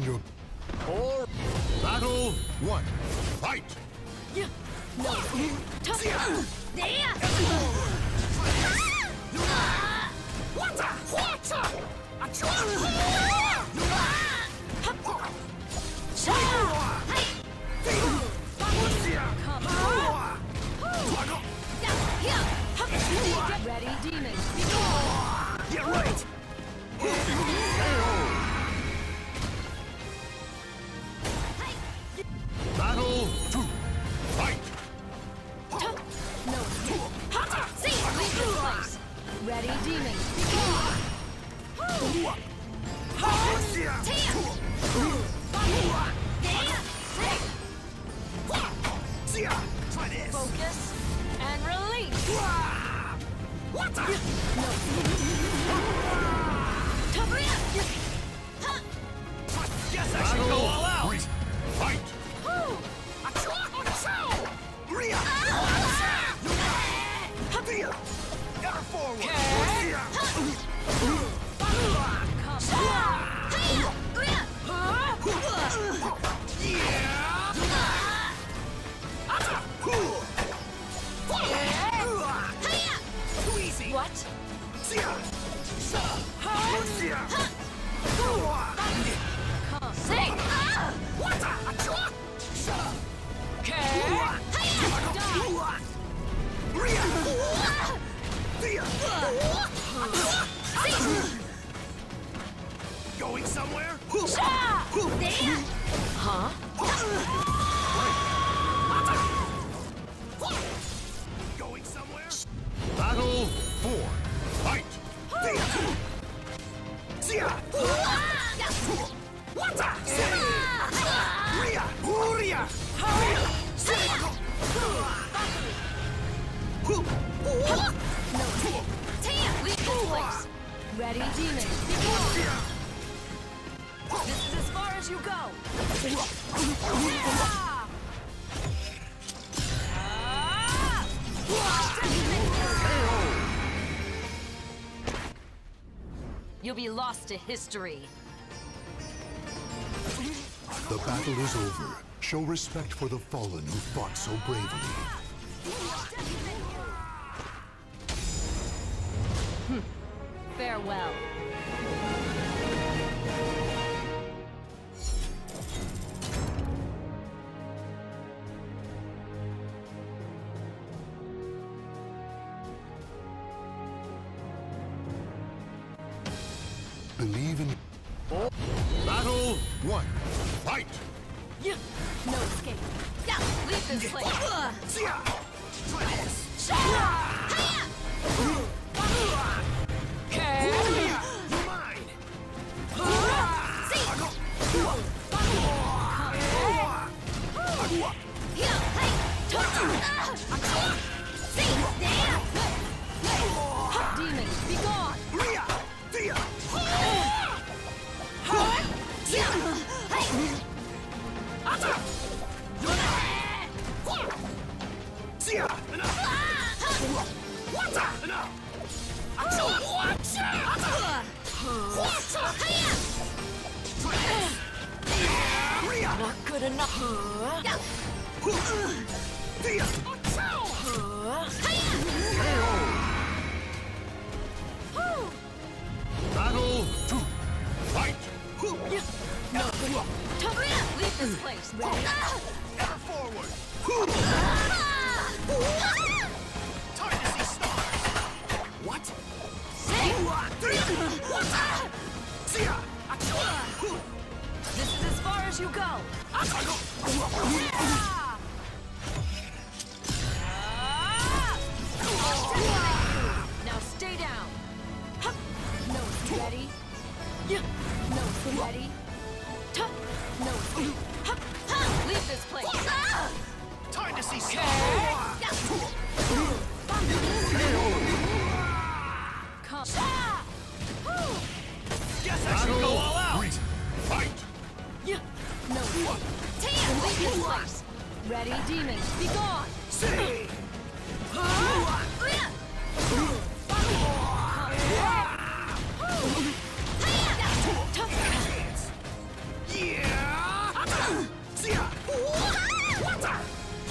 in your Or battle one. Fight! No. Guess Ready, demon. This is as far as you go. You'll be lost to history. The battle is over. Show respect for the fallen who fought so bravely. Hmm. Farewell. Fight! No escape. Leave this place. Not good enough. Dia! Battle two. Fight! Leave this place. Forward. Nose ready. Nose ready. Nose. Leave this place. Time to see stars. Come. Guess I should go all out. Fight! No. Leave this place. Ready, demon. Be gone. See!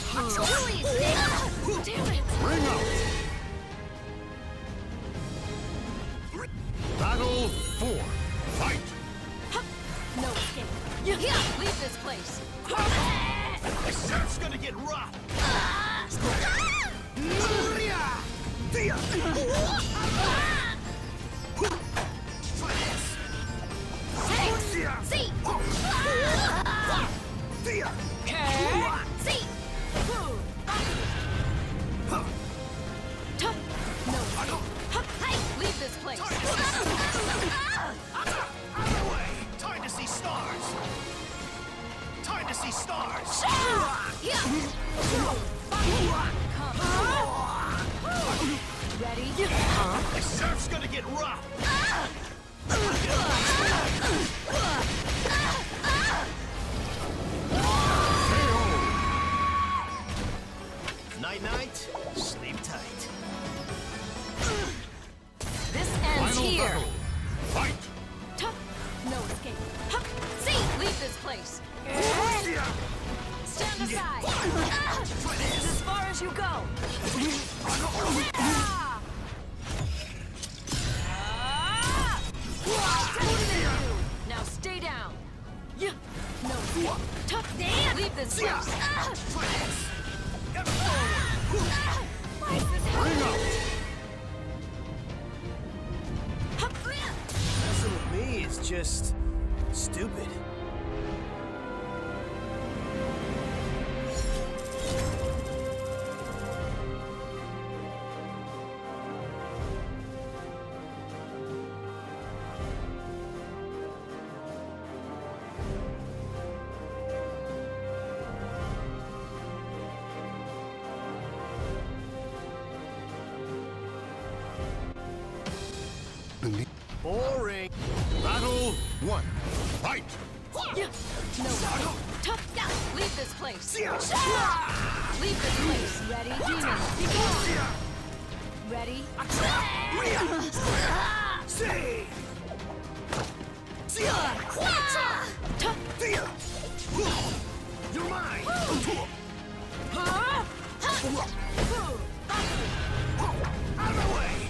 Easy. Damn it. Ring out. Battle four. Fight. No escape. Yeah. Leave this place. The surf's gonna get rough. Try get rough. Night night. Sleep tight. This ends Final here. battle. Fight. Tuh. No escape. Huh. See. Leave this place. Stand aside. Ah. As far as you go. Just place. Leave this place. Ready, demon. Be gone. Ready. See. You're mine. Huh? Out of the way.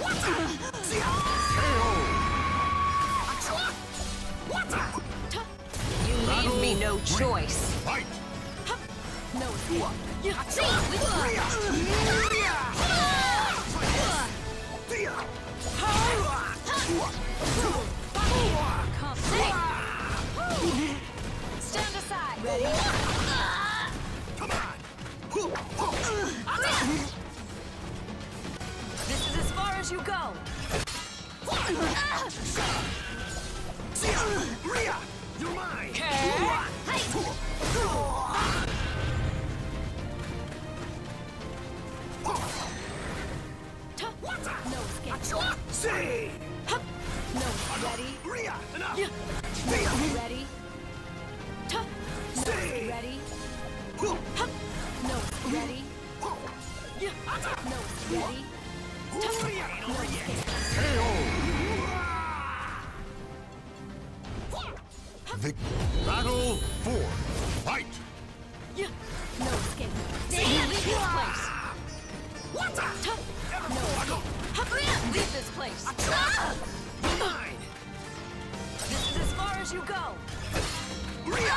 your hair into a weapon. This is as far as you leave me no choice. Fight. No. Ready? Tuh. Rhea ain't No over yet. escape. Vic. Battle four. Fight. No escape. Leave this place. Tuh. No escape. Leave this place. Mine. This is as far as you go. Rhea.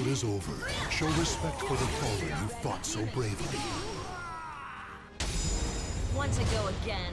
battle is over, show respect for the fallen who fought so bravely. Want to go again?